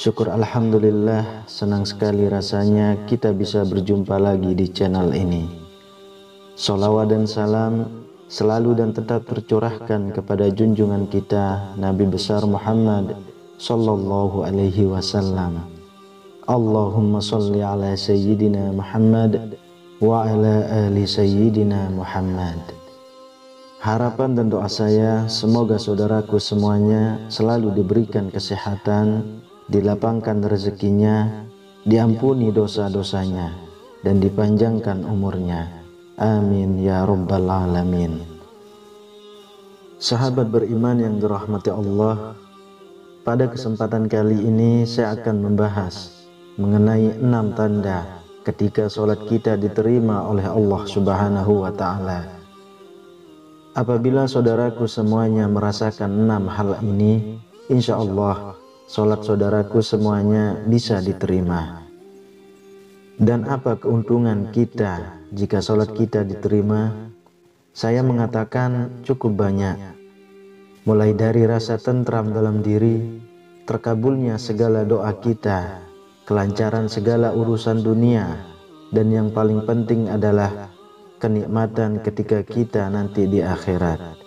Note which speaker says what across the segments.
Speaker 1: Syukur Alhamdulillah senang sekali rasanya kita bisa berjumpa lagi di channel ini. Salawat dan salam selalu dan tetap tercurahkan kepada junjungan kita Nabi besar Muhammad Sallallahu alaihi wasallam. Allahumma salli ala Sayyidina Muhammad wa ala ali Sayyidina Muhammad. Harapan dan doa saya semoga saudaraku semuanya selalu diberikan kesehatan, dilapangkan rezekinya, diampuni dosa-dosanya, dan dipanjangkan umurnya. Amin ya rabbal alamin. Sahabat beriman yang dirahmati Allah, pada kesempatan kali ini saya akan membahas mengenai enam tanda ketika sholat kita diterima oleh Allah Subhanahu wa Ta'ala. Apabila saudaraku semuanya merasakan enam hal ini, insya Allah sholat saudaraku semuanya bisa diterima. Dan apa keuntungan kita jika sholat kita diterima? Saya mengatakan cukup banyak. Mulai dari rasa tentram dalam diri, terkabulnya segala doa kita, kelancaran segala urusan dunia, dan yang paling penting adalah kenikmatan ketika kita nanti di akhirat.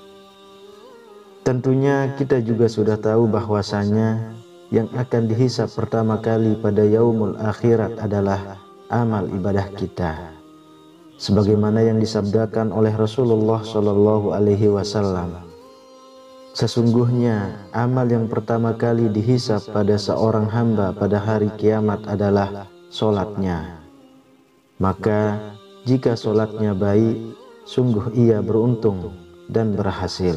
Speaker 1: Tentunya kita juga sudah tahu bahwasanya yang akan dihisap pertama kali pada yaumul akhirat adalah amal ibadah kita. Sebagaimana yang disabdakan oleh Rasulullah Shallallahu alaihi wasallam. Sesungguhnya amal yang pertama kali dihisap pada seorang hamba pada hari kiamat adalah solatnya. Maka jika solatnya baik, sungguh ia beruntung dan berhasil.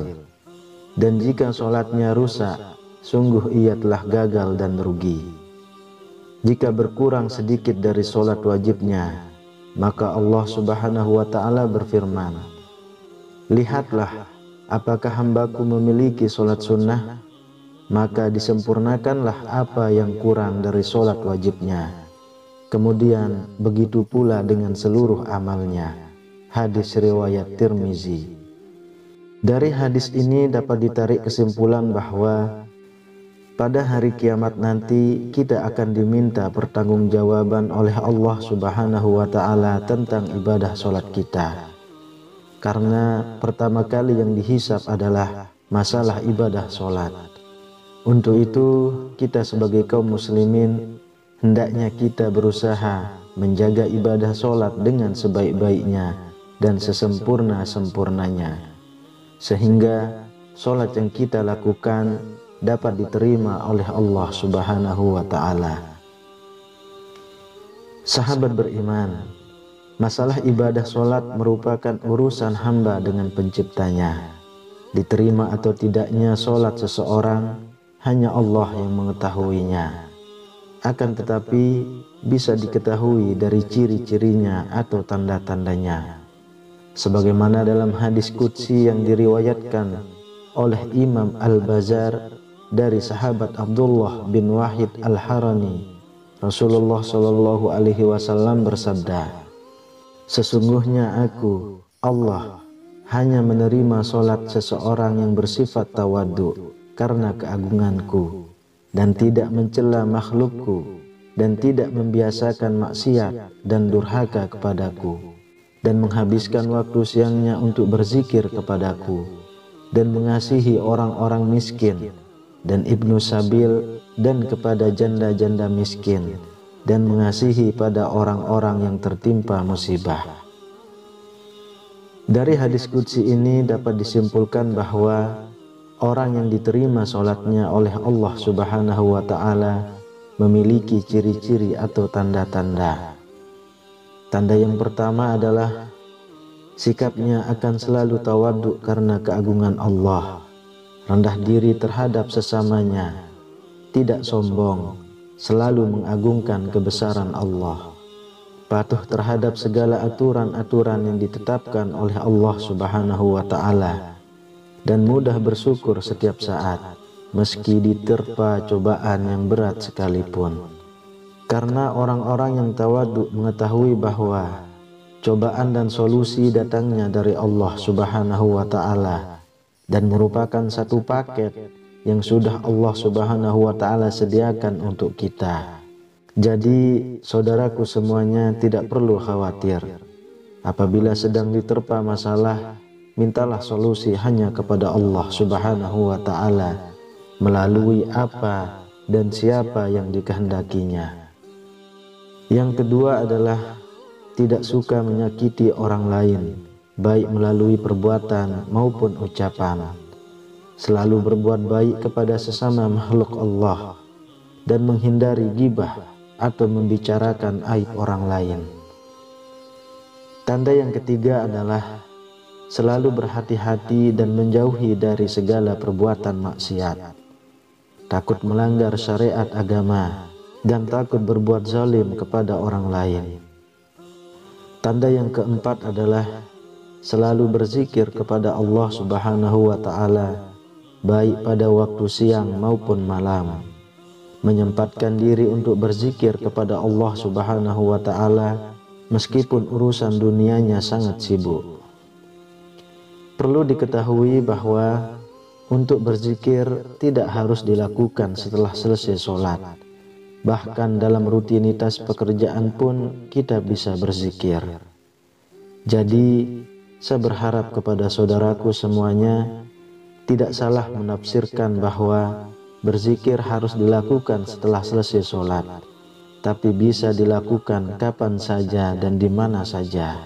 Speaker 1: Dan jika solatnya rusak, sungguh ia telah gagal dan rugi. Jika berkurang sedikit dari solat wajibnya, maka Allah subhanahu wa ta'ala berfirman, Lihatlah apakah hambaku memiliki solat sunnah, maka disempurnakanlah apa yang kurang dari solat wajibnya. Kemudian begitu pula dengan seluruh amalnya. Hadis riwayat Tirmizi. Dari hadis ini dapat ditarik kesimpulan bahwa pada hari kiamat nanti kita akan diminta pertanggungjawaban oleh Allah Subhanahu wa taala tentang ibadah solat kita karena pertama kali yang dihisap adalah masalah ibadah sholat. Untuk itu, kita sebagai kaum muslimin hendaknya kita berusaha menjaga ibadah sholat dengan sebaik-baiknya dan sesempurna-sempurnanya. Sehingga sholat yang kita lakukan dapat diterima oleh Allah subhanahu wa ta'ala. Sahabat beriman, Masalah ibadah solat merupakan urusan hamba dengan penciptanya. Diterima atau tidaknya solat seseorang, hanya Allah yang mengetahuinya. Akan tetapi, bisa diketahui dari ciri-cirinya atau tanda-tandanya. Sebagaimana dalam hadis Qudsi yang diriwayatkan oleh Imam Al-Bazar dari sahabat Abdullah bin Wahid Al-Harani, Rasulullah Shallallahu Alaihi Wasallam bersabda, Sesungguhnya aku, Allah, hanya menerima solat seseorang yang bersifat tawadu karena keagunganku dan tidak mencela makhlukku dan tidak membiasakan maksiat dan durhaka kepadaku dan menghabiskan waktu siangnya untuk berzikir kepadaku dan mengasihi orang-orang miskin dan ibnu sabil dan kepada janda-janda miskin dan mengasihi pada orang-orang yang tertimpa musibah. Dari hadis Qudsi ini dapat disimpulkan bahwa orang yang diterima sholatnya oleh Allah subhanahu wa ta'ala memiliki ciri-ciri atau tanda-tanda. Tanda yang pertama adalah sikapnya akan selalu tawaduk karena keagungan Allah, rendah diri terhadap sesamanya, tidak sombong, selalu mengagungkan kebesaran Allah. patuh terhadap segala aturan-aturan yang ditetapkan oleh Allah Subhanahu wa taala dan mudah bersyukur setiap saat meski diterpa cobaan yang berat sekalipun. Karena orang-orang yang tawadu mengetahui bahwa cobaan dan solusi datangnya dari Allah Subhanahu wa taala dan merupakan satu paket yang sudah Allah Subhanahu wa taala sediakan untuk kita. Jadi, saudaraku semuanya tidak perlu khawatir. Apabila sedang diterpa masalah, mintalah solusi hanya kepada Allah Subhanahu wa taala melalui apa dan siapa yang dikehendakinya. Yang kedua adalah tidak suka menyakiti orang lain, baik melalui perbuatan maupun ucapan. Selalu berbuat baik kepada sesama makhluk Allah dan menghindari gibah atau membicarakan aib orang lain. Tanda yang ketiga adalah selalu berhati-hati dan menjauhi dari segala perbuatan maksiat. Takut melanggar syariat agama dan takut berbuat zalim kepada orang lain. Tanda yang keempat adalah selalu berzikir kepada Allah Subhanahu wa taala baik pada waktu siang maupun malam. Menyempatkan diri untuk berzikir kepada Allah Subhanahu wa taala meskipun urusan dunianya sangat sibuk. Perlu diketahui bahwa untuk berzikir tidak harus dilakukan setelah selesai sholat Bahkan dalam rutinitas pekerjaan pun kita bisa berzikir. Jadi, saya berharap kepada saudaraku semuanya tidak salah menafsirkan bahwa berzikir harus dilakukan setelah selesai sholat, tapi bisa dilakukan kapan saja dan di mana saja.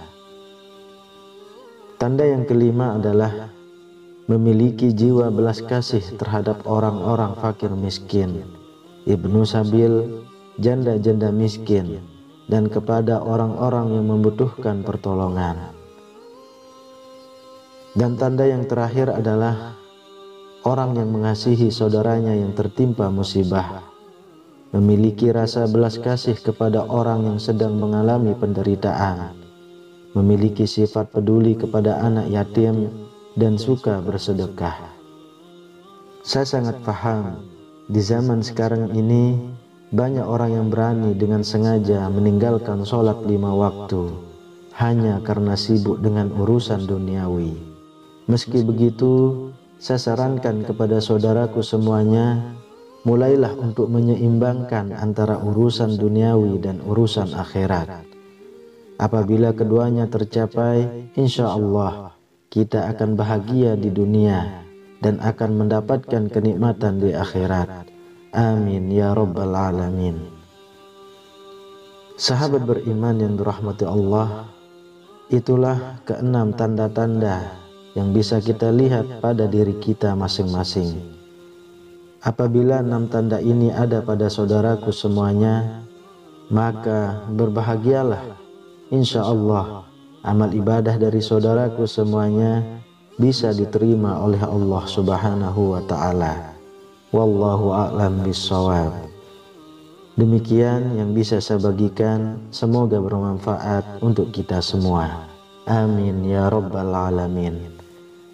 Speaker 1: Tanda yang kelima adalah memiliki jiwa belas kasih terhadap orang-orang fakir miskin ibnu sabil, janda-janda miskin, dan kepada orang-orang yang membutuhkan pertolongan. Dan tanda yang terakhir adalah orang yang mengasihi saudaranya yang tertimpa musibah, memiliki rasa belas kasih kepada orang yang sedang mengalami penderitaan, memiliki sifat peduli kepada anak yatim, dan suka bersedekah. Saya sangat paham di zaman sekarang ini, banyak orang yang berani dengan sengaja meninggalkan sholat lima waktu hanya karena sibuk dengan urusan duniawi. Meski begitu, saya sarankan kepada saudaraku semuanya, mulailah untuk menyeimbangkan antara urusan duniawi dan urusan akhirat. Apabila keduanya tercapai, insya Allah kita akan bahagia di dunia dan akan mendapatkan kenikmatan di akhirat. Amin ya rabbal alamin. Sahabat beriman yang dirahmati Allah, itulah keenam tanda-tanda yang bisa kita lihat pada diri kita masing-masing. Apabila enam tanda ini ada pada saudaraku semuanya, maka berbahagialah. Insya Allah, amal ibadah dari saudaraku semuanya bisa diterima oleh Allah Subhanahu wa taala. Wallahu a'lam bissawab. Demikian yang bisa saya bagikan, semoga bermanfaat untuk kita semua. Amin ya rabbal alamin.